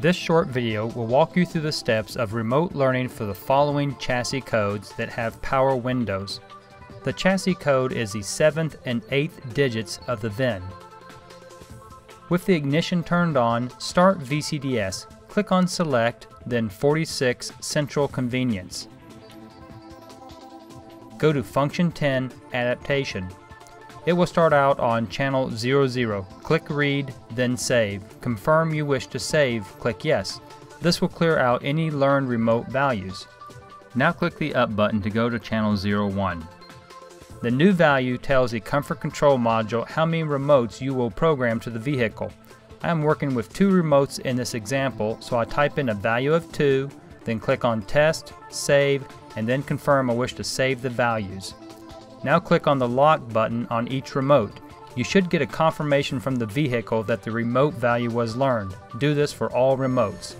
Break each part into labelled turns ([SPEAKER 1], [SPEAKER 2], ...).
[SPEAKER 1] This short video will walk you through the steps of remote learning for the following chassis codes that have power windows. The chassis code is the 7th and 8th digits of the VIN. With the ignition turned on, start VCDS. Click on Select, then 46 Central Convenience. Go to Function 10 Adaptation. It will start out on channel 00. Click Read, then Save. Confirm you wish to save, click Yes. This will clear out any learned remote values. Now click the Up button to go to channel 01. The new value tells the Comfort Control module how many remotes you will program to the vehicle. I am working with two remotes in this example, so I type in a value of 2, then click on Test, Save, and then confirm I wish to save the values. Now click on the lock button on each remote. You should get a confirmation from the vehicle that the remote value was learned. Do this for all remotes.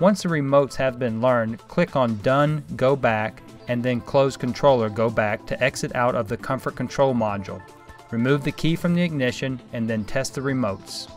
[SPEAKER 1] Once the remotes have been learned, click on Done, Go Back, and then Close Controller, Go Back to exit out of the Comfort Control module. Remove the key from the ignition and then test the remotes.